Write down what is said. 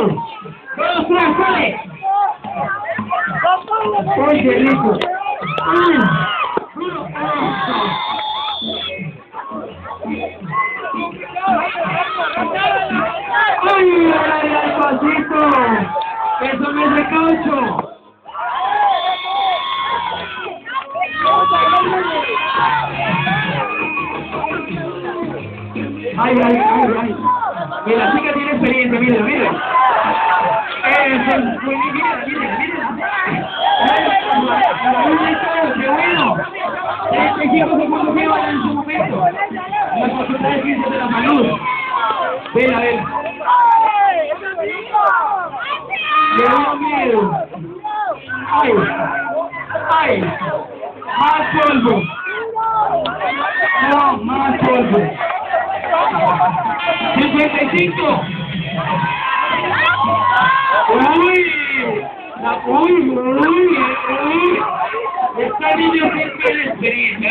¡Vamos! ¡Vamos, Fran, sale! Rico! ¡Ay, ay, ay, pasito! ¡Eso me recaucho! ¡Ay, ay, ay, ay! Este puso que en su. La de la. Ven, a ver. ¡Ay! ¡Ay! ¡Más polvo! No, más polvo. ¡55! ¡Uy! ¡Uy! ¡Uy! ¡Uy! Este sí tiene experiencia,